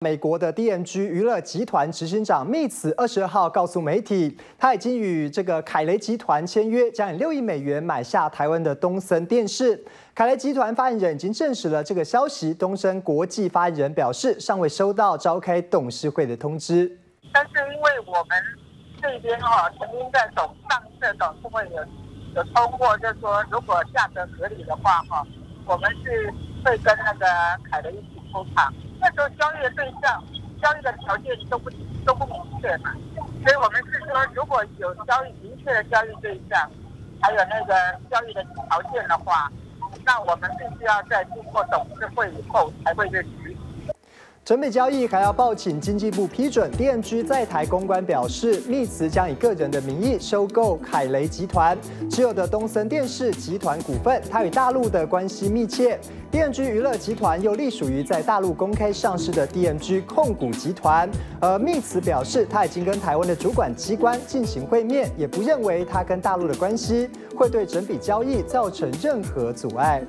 美国的 DMG 娱乐集团执行长密茨二十二号告诉媒体，他已经与这个凯雷集团签约，将以六亿美元买下台湾的东森电视。凯雷集团发言人已经证实了这个消息。东森国际发言人表示，尚未收到召开董事会的通知。但是因为我们这边哈，曾经在董上次董事会有有通过，就是说如果价格合理的话哈，我们是会跟那个凯雷一起出场。那时候交易的对象、交易的条件都不都不明确嘛，所以我们是说，如果有交易明确的交易对象，还有那个交易的条件的话，那我们必须要在经过董事会以后才会认执行。整笔交易还要报请经济部批准。DMG 在台公关表示，密茨将以个人的名义收购凯雷集团持有的东森电视集团股份，他与大陆的关系密切。DMG 娱乐集团又隶属于在大陆公开上市的 DMG 控股集团。而密茨表示，他已经跟台湾的主管机关进行会面，也不认为他跟大陆的关系会对整笔交易造成任何阻碍。